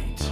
fight.